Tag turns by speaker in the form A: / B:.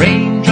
A: raindrops